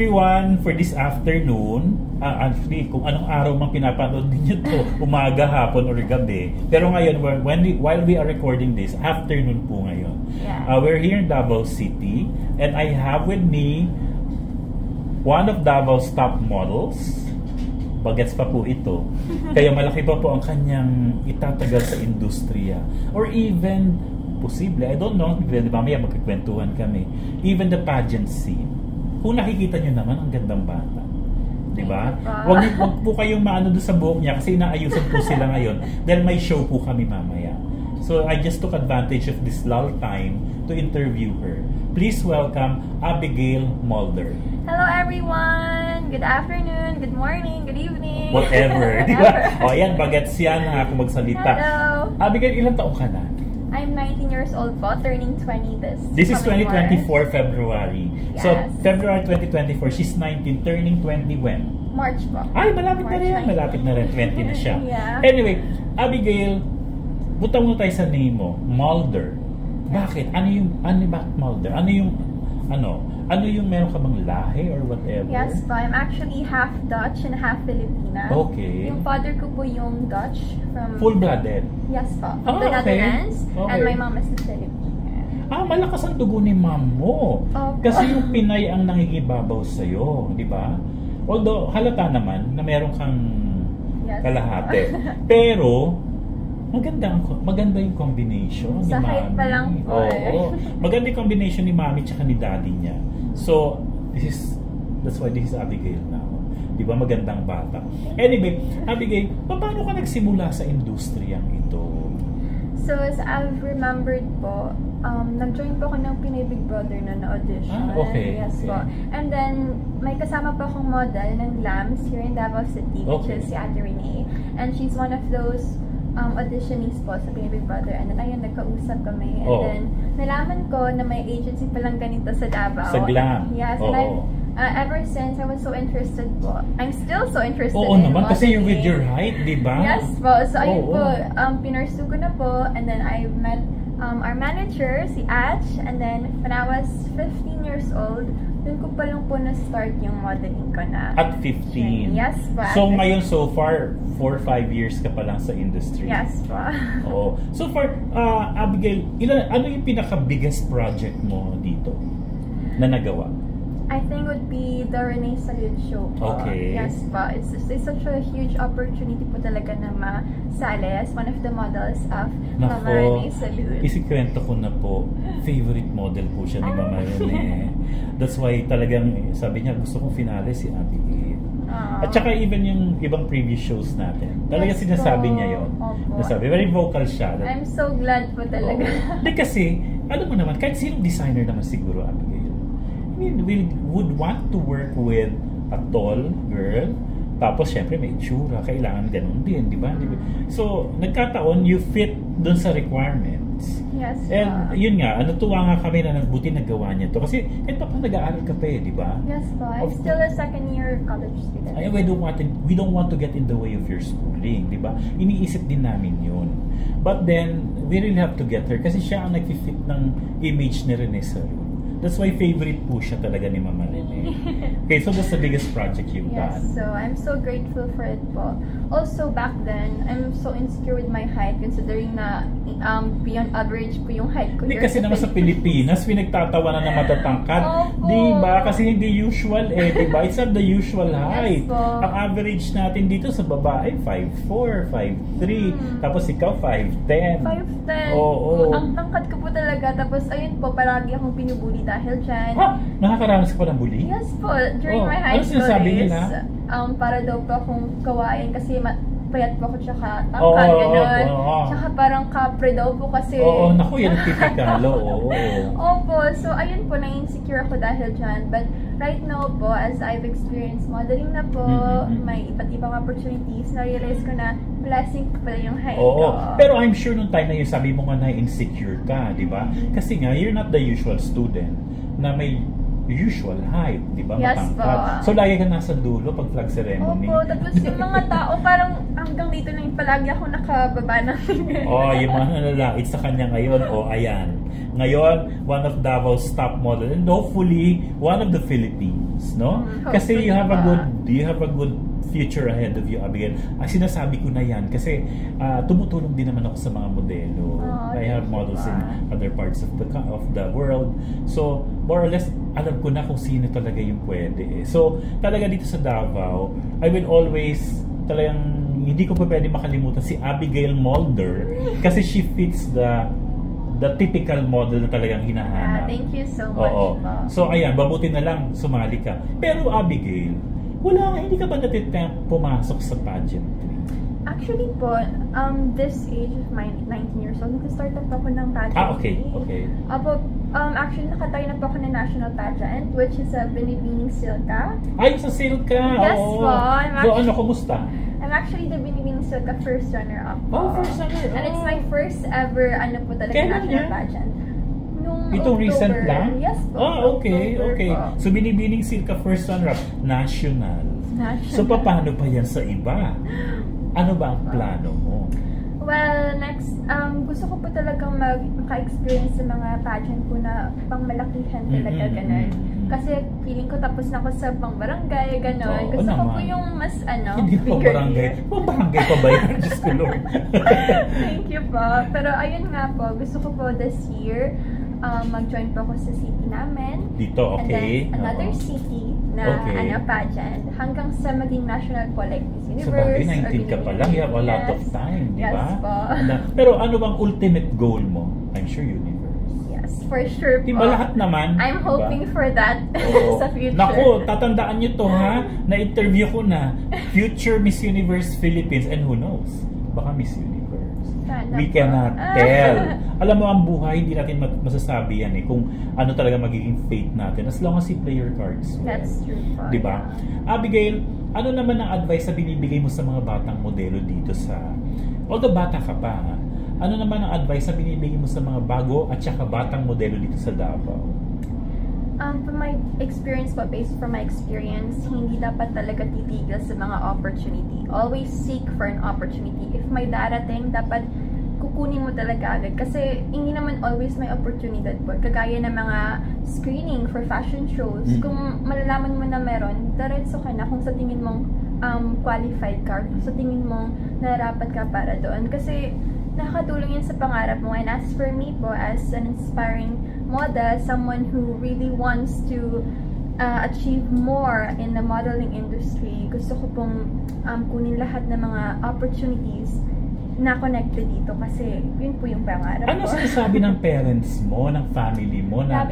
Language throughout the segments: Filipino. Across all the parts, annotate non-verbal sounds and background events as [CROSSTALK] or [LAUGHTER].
Everyone! For this afternoon, uh, actually, kung anong araw mang pinapanood ninyo to, [LAUGHS] umaga, hapon, or gabi. Pero ngayon, when we, while we are recording this, afternoon po ngayon. Yeah. Uh, we're here in Davao City, and I have with me one of Davao's top models. Bagets pa po ito. [LAUGHS] Kaya malaki pa po ang kanyang itatagal sa industriya. Or even, posible, I don't know, mamaya magkikwentuhan kami. Even the pageant scene kung nakikita nyo naman, ang gandang bata. Di ba? Wag, wag po kayong maano doon sa buhok niya kasi inaayusan po sila ngayon dahil may show po kami mamaya. So I just took advantage of this lull time to interview her. Please welcome Abigail Mulder. Hello everyone! Good afternoon, good morning, good evening. Whatever. [LAUGHS] Di ba? O yan, bagets yan ha kung magsalita. Hello! Abigail, ilang taong ka na? I'm 19 years old po, turning 20 this This is coming 2024 March. February. So, Yes. February 2024, she's 19, turning 20 when? March po. Ay, malapit na March rin. 19. Malapit na rin. 20 na siya. [LAUGHS] Yeah. Anyway, Abigail, butang mo tayo sa name mo. Mulder. Bakit? Ano yung, ano ba Mulder? Ano yung, ano, ano yung meron ka bang lahi or whatever? Yes po, I'm actually half Dutch and half Filipina. Okay. Yung father ko po yung Dutch from... Full-blooded. Yes po, Ah, the okay. Netherlands. Okay. And my mom is Filipina. Ah, malakas ang dugo ni mom mo. Opo. Kasi yung Pinay ang nangingibabaw sa'yo, di ba? Although, halata naman na meron kang Yes. kalahati. [LAUGHS] Pero, maganda, ang, maganda yung combination ni Sa height Mami. pa lang po Oo. eh. [LAUGHS] Maganda yung combination ni Mami tsaka ni Daddy niya. So, this is, that's why this is Abigail now. Di ba? Magandang bata. Anyway, Abigail, paano ka nagsimula sa industriyang ito? So, as I've remembered po, um, nag-join po ako ng Pinay Big Brother na na-audition. Ah, okay, Yes po. okay. And then, may kasama po akong model ng LAMS here in Davao City, which Okay. is si Ate Renee. And she's one of those um, auditionees po sa Big Brother. And then, ayun, nagkausap kami. And Oo. then, nalaman ko na may agency palang ganito sa Davao. Sa Glam. Yes. Oo. And I've, uh, ever since, I was so interested po. I'm still so interested Oo in naman, kasi you're with your height, di ba? Yes po. So, ayun Oo. po, um, pinursu ko na po. And then, I met um, our manager, si Atch. And then, when I was 15 years old, dun ko pa lang po na-start yung modeling ko na. At 15. Yes po. So ngayon so far, 4 or 5 years ka pa lang sa industry. Yes po. [LAUGHS] Oo. So far, uh, Abigail, ilan, ano yung pinaka-biggest project mo dito na nagawa? I think would be the Renee Salud show po. Okay. Yes po. It's, it's such a huge opportunity po talaga na masali as one of the models of Mama Nako, Renee Salud. isikwento ko na po, favorite model po siya ni Mama Rene. That's why talagang sabi niya gusto kong finale si Abigail. Ah. At saka even yung ibang previous shows natin. Talaga Yes sinasabi po. niya yon. Opo. Nasabi, very vocal siya. That- I'm so glad po talaga. Hindi kasi, alam mo naman, kahit sinong designer naman siguro, Abigail, I mean, we would want to work with a tall girl, tapos syempre may itsura, kailangan ganun din, di ba? Ba? So, nagkataon, you fit dun sa Yes And po. yun nga, natuwa nga kami na nagbuti nagawa niya to. Kasi kahit pa pa nag-aaral ka pa eh, di ba? Yes po. I'm still a second year college student. Ay, we don't want to, we don't want to get in the way of your schooling, di ba? Iniisip din namin yun. But then, we really have to get her kasi siya ang nag-fit ng image ni Rene Saru. That's why favorite po siya talaga ni Mama Rene. [LAUGHS] Okay, so that's the biggest project you've Yes, done. so I'm so grateful for it po. Also, back then, I'm so insecure with my height considering na um, beyond average po yung height ko. Hindi kasi naman sa Pilipinas, pinagtatawanan na matatangkad. Opo. Di ba? Kasi hindi usual eh, di ba? It's not the usual height. po. Ang average natin dito sa babae, 5'4", 5'3", Hmm. tapos ikaw 5'10". 5'10". Oo. Ang tangkad ko po talaga. Tapos, ayun po, palagi akong pinubuli dahil dyan. Ha? Nakakaranas ka pa ng bully? Yes po, during Oh, my high ano school sinasabi days, nila? um, para daw po akong kawain kasi payat po ako tsaka tangkad, Oo, oo, gano'n. oo. Tsaka parang kapre daw po kasi. Oo, naku, yan typical. Oo. [LAUGHS] Opo, so ayun po, na-insecure ako dahil dyan. But right now po, as I've experienced modeling na po, Mhm. may iba't ibang opportunities, na-realize ko na blessing ko pala yung height Oo. ko. Pero I'm sure nung time na yun, sabi mo nga na insecure ka, di ba? Kasi nga, you're not the usual student na may usual height, di ba? Yes Matangkad. po. So, lagi ka nasa dulo pag flag ceremony. Opo, tapos yung mga tao, parang hanggang dito lang yung palagi ako nakababa ng [LAUGHS] oh, yung mga nalalait sa kanya ngayon, oh, ayan. Ngayon, one of Davao's top model and hopefully, one of the Philippines. no? Mm, Kasi you have a hopefully good you have a good future ahead of you, Abigail. Ang sinasabi ko na yan kasi ah, tumutulong din naman ako sa mga modelo. I have models in other parts of the of the world. So, more or less, alam ko na kung sino talaga yung pwede. eh. So, talaga dito sa Davao, I will always talagang hindi ko pa pwede makalimutan si Abigail Mulder [LAUGHS] kasi she fits the the typical model na talagang Ah, hinahanap. thank you so much Oo. So ayan, mabuti na lang sumali ka. Pero Abigail, wala hindi ka ba natitempt pumasok sa pageantry? Actually po, um, this age of my 19 years old, nag-start up ako ng pageant. Ah, okay, okay. Apo, um, actually, nakatry na po ako ng national pageant, which is a Binibining Silka. Ay, sa Silka! Yes oo. po, I'm So actually- ano, kumusta? I'm actually the Binibining Silka first runner-up po. Oh, first runner, And it's my first ever, ano po talaga, Kailan national yan? pageant. Nung Itong October. recent lang? Yes po. Ah, okay, October okay. po. So binibining Silka first runner-up, national. National. So paano pa yan sa iba? [LAUGHS] Ano ba ang plano mo? Well, next, um, gusto ko po talagang maka-experience sa mga pageant po na pang malakihan talaga, ganun. mm-mm. Kasi feeling ko tapos na ako sa pang barangay, ganun. Oo gusto ko po yung mas, ano, Hindi bigger barangay. year. Pa ba yan? [LAUGHS] Diyos ko Lord. Thank you po. Pero ayun nga po, gusto ko po this year, um, mag-join po ako sa city namin. Dito, And okay. then another Oo. city na Okay. ano pageant hanggang sa maging national po like Miss Sa Universe. bagay, 19 ka pa lang. You have a lot of Yes. time, di Yes ba? po. Ano- Pero ano bang ultimate goal mo? I'm sure universe. Yes, for sure po. ba lahat naman? I'm hoping for that [LAUGHS] Oo. sa future. Naku, tatandaan nyo to ha. Na-interview ko na future Miss Universe Philippines and who knows? Baka Miss Universe. We cannot tell. [LAUGHS] Alam mo, ang buhay, hindi natin ma- masasabi yan eh. Kung ano talaga magiging fate natin. As long as you play your cards well. That's true. Di ba? Abigail, ano naman ang advice na binibigay mo sa mga batang modelo dito sa... Although bata ka pa, ano naman ang advice na binibigay mo sa mga bago at saka batang modelo dito sa Davao? Um, from my experience po, based from my experience, hindi dapat talaga titigil sa mga opportunity. Always seek for an opportunity. If may darating, dapat kukunin mo talaga agad. Kasi hindi naman always may opportunity po. Kagaya ng mga screening for fashion shows. Mm. Kung malalaman mo na meron, diretso ka na kung sa tingin mong um, qualified ka, kung sa tingin mong narapat ka para doon. Kasi nakakatulong yun sa pangarap mo. And as for me po, as an inspiring model, someone who really wants to uh, achieve more in the modeling industry, gusto ko pong um, kunin lahat ng mga opportunities na connected dito kasi yun po yung pangarap Ano ko. sinasabi ng parents mo, ng family mo na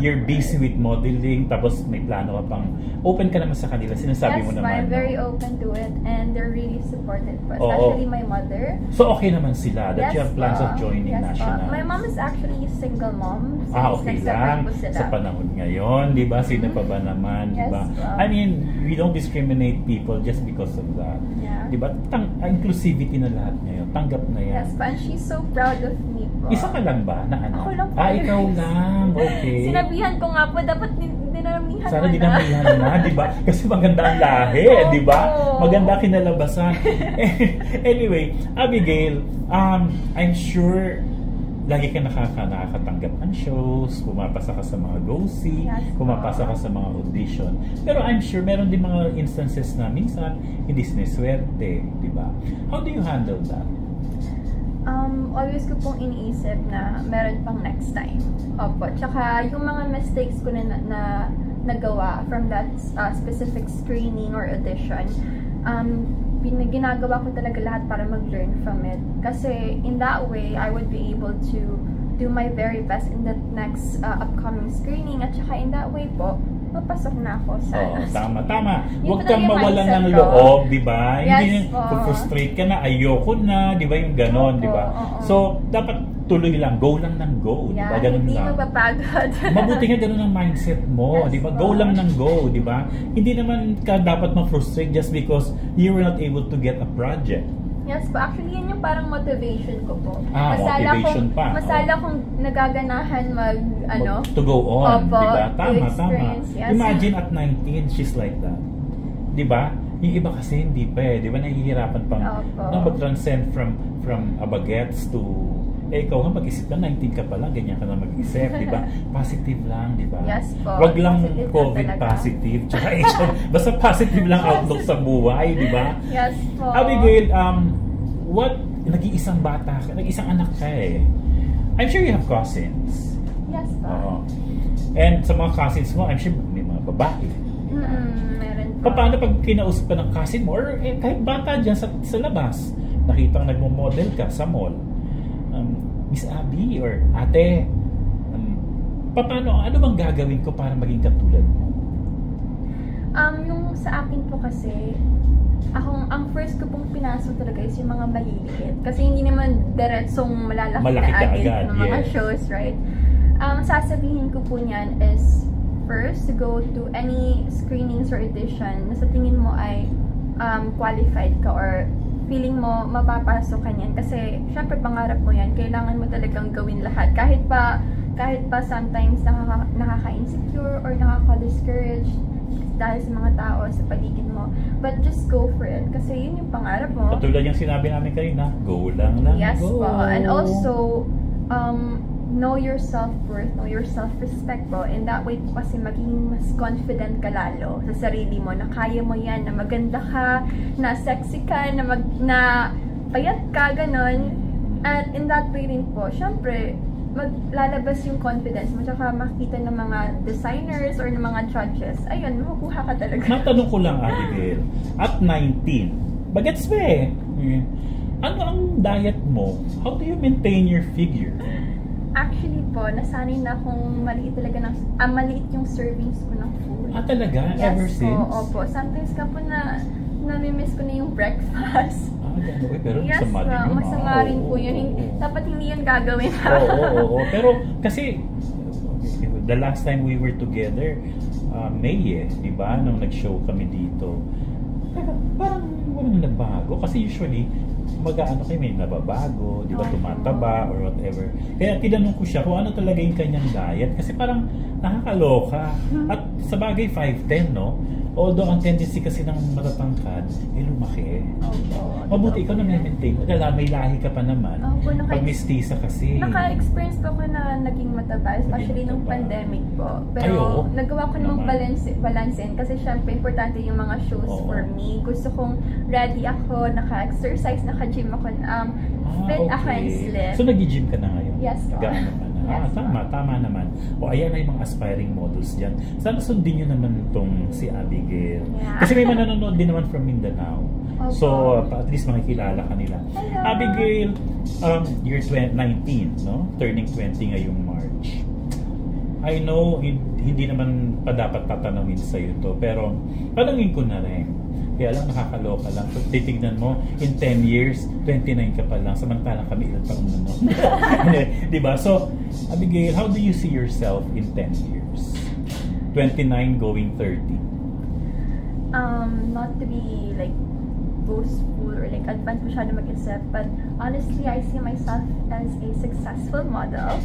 you're busy with modeling tapos may plano ka pang open ka naman sa kanila, sinasabi yes, mo naman. I'm no? very open to it and they're really supportive po. Oo. Especially my mother. So okay naman sila that you have plans po. of joining yes, national. My mom is actually a single mom. Since Ah, okay lang. Sa panahon ngayon, di ba? Sino pa ba naman, di Yes, ba? po. I mean, we don't discriminate people just because of that. Yeah. Di ba? Tang inclusivity na lahat ngayon. Tanggap na yan. Yes. And she's so proud of me po. Isa ka lang ba na anak? Ako lang po. Ah, ikaw lang. Okay. Sinabihan ko nga po, dapat din dinamihan Sana mo na. dinamihan na, di ba? [LAUGHS] Kasi maganda ang lahi, Oo. di ba? Maganda kinalabasan. [LAUGHS] anyway, Abigail, um, I'm sure lagi ka nakaka nakakatanggap ng shows, pumapasa ka sa mga go-see, Yes, pumapasa ka sa mga audition. Pero I'm sure meron din mga instances na minsan hindi sineswerte, di ba? How do you handle that? Um, always ko pong iniisip na meron pang next time. Opo. Tsaka yung mga mistakes ko na, na, na nagawa from that uh, specific screening or audition, um, ginagawa ko talaga lahat para mag-learn from it. Kasi in that way, I would be able to do my very best in the next uh, upcoming screening. At saka in that way po, mapasok na ako sa... Oh, [LAUGHS] tama, tama. Huwag kang mawalan ng ko. loob, di ba? Yes, Hindi po. frustrate ka na, ayoko na, di ba? Yung ganon, di ba? So, dapat tuloy lang, go lang ng go, di Yeah, ba? Ganun hindi lang. mapapagod. [LAUGHS] Mabuti nga ganun ang mindset mo, Yes, di ba? po. Go lang ng go, di ba? Hindi naman ka dapat ma-frustrate just because you were not able to get a project. Yes po. Actually, yun yung parang motivation ko po. Ah, motivation kong, pa. Masala Oh. kong nagaganahan mag, ano, to go on, Opo, di ba? to Tama, tama. yes. Imagine at 19, she's like that. Di ba? Yung iba kasi hindi pa eh. Di ba nahihirapan pang Opo. na mag-transcend from from a bagets to Eh, ikaw nga mag-isip ka, 19 ka pa lang, ganyan ka na mag-isip, di ba? [LAUGHS] Positive lang, di ba? Yes po. Wag lang Positive lang COVID talaga. positive, tsaka. [LAUGHS] Basta positive lang outlook sa buhay, di ba? Yes po. Abigail, um, what, nag-iisang bata ka, nag-iisang anak ka eh. I'm sure you have cousins. Yes po. Oo. And sa mga cousins mo, I'm sure may mga babae. Mm-mm, meron po. Paano pag kinausap ka ng cousin mo or eh, kahit bata dyan sa, sa labas, nakitang nagmo-model ka sa mall, Miss Abby or ate, um, paano, ano bang gagawin ko para maging katulad mo? Um, yung sa akin po kasi, akong, ang first ko pong pinasok talaga is yung mga maliliit. Kasi hindi naman diretsong malalaki Malaki na agad agad, ng mga yes. shows, right? Ang sasabihin ko po niyan is, first, to go to any screenings or audition na sa tingin mo ay um, qualified ka or feeling mo mapapasok ka niyan. Kasi, syempre, pangarap mo yan. Kailangan mo talagang gawin lahat. Kahit pa, kahit pa sometimes nakaka, nakaka-insecure or nakaka-discourage dahil sa mga tao sa paligid mo. But just go for it. Kasi yun yung pangarap mo. Katulad yung sinabi namin kanina, go lang lang, Yes go. po. And also, um, know your self-worth, know your self-respect po. In that way po kasi magiging mas confident ka lalo sa sarili mo na kaya mo yan, na maganda ka, na sexy ka, na, mag, na payat ka, ganon. At in that way rin po, syempre, maglalabas yung confidence mo, tsaka makita ng mga designers or ng mga judges, ayun, makukuha ka talaga. Matanong ko lang, Abigail, [LAUGHS] at 19, bagets ba? Eh, Ano ang diet mo? How do you maintain your figure? Actually po, nasanay na akong maliit talaga ng, ah, maliit yung servings ko ng food. Ah, talaga? Yes Ever po, since? opo. Sometimes ka po na nami-miss ko na yung breakfast. [LAUGHS] Ah, gano'n. Pero yes masama din yun. masama ah. rin po Oo, yun. oo, oo. Dapat hindi yun gagawin. Oo, oo, oo, oo. [LAUGHS] Pero kasi, the last time we were together, uh, May eh, di ba? Nung nag-show kami dito. Teka, parang walang nagbago. Kasi usually, mag-ano kayo, may nababago, di ba, tumataba or whatever. Kaya tinanong ko siya kung ano talaga yung kanyang diet. Kasi parang nakakaloka. At sa bagay, 5'10", no? Although ang tendency kasi ng matatangkad, eh lumaki. Opo. Mabuti ikaw na maintain. Wala, may lahi ka pa naman. Opo, naka- Pag mistisa kasi. Naka-experience po ako na naging mataba, especially nung mataba. pandemic po. Ay, Pero oo. nagawa ko namang Naman. balance, balancein kasi syempre importante yung mga shows Oo. for me. Gusto kong ready ako, naka-exercise, naka-gym ako, um, fit ako and slim. Ah, So, nag-gym ka na ngayon? Yes, po. Gaano ka? Ah, tama, tama naman. O, ayan ay mga aspiring models dyan. Sana sundin nyo naman itong si Abigail. Yeah. Kasi may manonood din naman from Mindanao. Opo. So, uh, at least makikilala ka nila. Hello. Abigail, um, you're 20, 19, no? Turning 20 ngayong. I know, hin- hindi naman pa dapat tatanungin sa'yo to, pero tanungin ko na rin. Kaya lang nakakaloka lang. Pag titignan mo, in 10 years, 29 ka pa lang, samantalang kami ilan pa nanonood. Di ba? So, Abigail, how do you see yourself in 10 years? 29 going 30. um, not to be like boastful or like advanced masyado mag-isip, but honestly, I see myself as a successful model.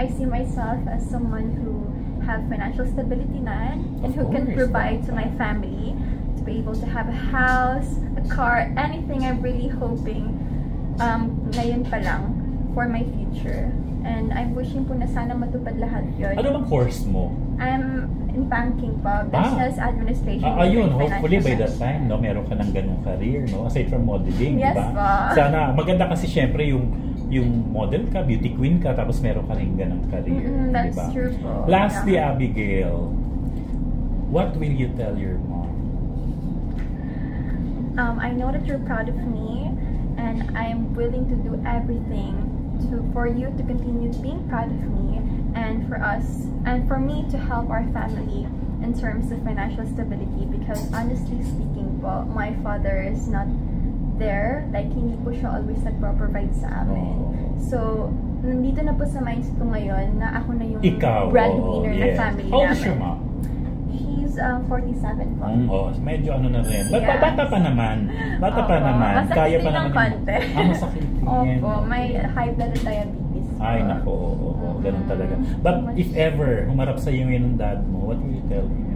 I see myself as someone who have financial stability na and who can provide to my family to be able to have a house, a car, anything I'm really hoping um, ngayon pa lang for my future. And I'm wishing po na sana matupad lahat yun. Ano bang course mo? I'm in banking po, business administration. Ah, ayun, hopefully by that time, no, meron ka ng ganung career, no? Aside from modeling, di Yes, ba? pa. Sana, maganda kasi syempre yung yung model ka, beauty queen ka, tapos meron ka rin ganung career, Mm-mm, that's di ba? true po. Lastly, Yeah. Abigail, what will you tell your mom? Um, I know that you're proud of me, and I'm willing to do everything to for you to continue being proud of me, and for us, and for me to help our family in terms of financial stability. Because honestly speaking, po, my father is not there. Like hindi po siya always nagpro-provide sa amin. So, nandito na po sa mindset ko ngayon na ako na yung Ikaw, breadwinner oo, ng yes. family How old namin. is your mom? She's uh, 47 po. Mm, oh, medyo ano na rin. Yes. Bata pa naman. Bata pa naman. masakit Kaya pa din ng naman. konti. Ah, masakit din. Opo, may high blood diabetes. po. Ay, nako, oo, oo, oo, ganun Mm. talaga. But if ever, humarap sa iyo yung dad mo, what will you tell him?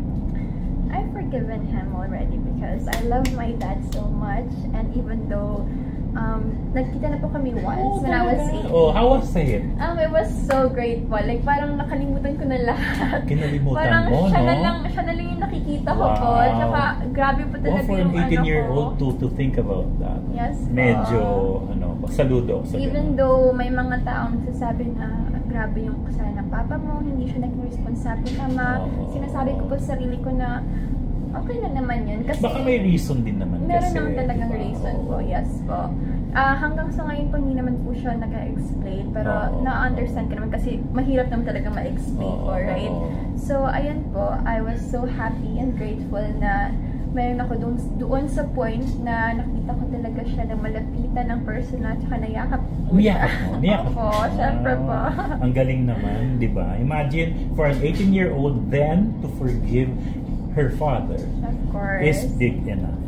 I've forgiven him already because I love my dad so much and even though um, nagkita na po kami once Oh, when I was talaga? 18. Oh, how was it? Um, it was so great po. Like, parang nakalimutan ko na lahat. Kinalimutan parang mo, siya no? na lang, siya na lang yung nakikita ko po. Wow. Tsaka, grabe po Well, talaga for an yung ano 18-year-old ko. to, to think about that. Yes po. Medyo, ano, saludo ako sa Even ganun. though may mga taong nagsasabi na grabe yung kasalanan ng papa mo, hindi siya naging responsable tama, Oo. sinasabi ko po sa sarili ko na okay lang naman yun. Kasi Baka may reason din naman meron kasi. naman talagang di ba? reason po, yes po. Ah, hanggang sa ngayon po hindi naman po siya nag-explain, pero Oo. na-understand ko naman kasi mahirap naman talaga ma-explain Oo, po, right? So, ayan po, I was so happy and grateful na meron ako doon, doon sa point na nakita ko talaga siya na malapitan ng personal at nayakap Niyakap mo? Niyakap [LAUGHS] mo? syempre po. Ah, Ang galing naman, di ba? Imagine, for an 18-year-old then to forgive her father Of course. is big enough.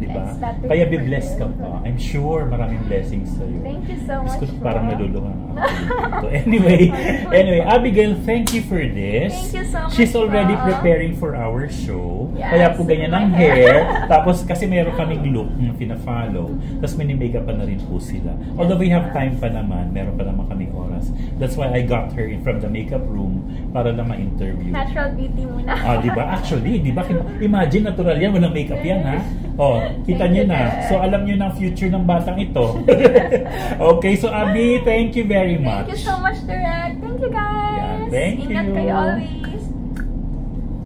Di ba? Kaya to be-bless ka pa. I'm sure maraming blessings sa'yo. Thank you so much po. parang nalulungan ako. [LAUGHS] Anyway, anyway, Abigail, thank you for this. Thank you so much She's already po. preparing for our show. Yes, Kaya po ganyan ang hair. hair. Tapos kasi meron kaming look na pina-follow. Tapos mini-makeup pa na rin po sila. Although we have time pa naman, meron pa naman kaming oras. That's why I got her in from the makeup room para lang ma-interview. Natural beauty muna. Ah, di ba? Actually, di ba? Imagine natural yan, walang makeup yan, ha? Oh, kita you, na. So, alam nyo na ang future ng batang ito. [LAUGHS] okay, so Abby, thank you very much. Thank you so much, Direct. Thank you, guys. Yeah, thank Ingat you. kayo always.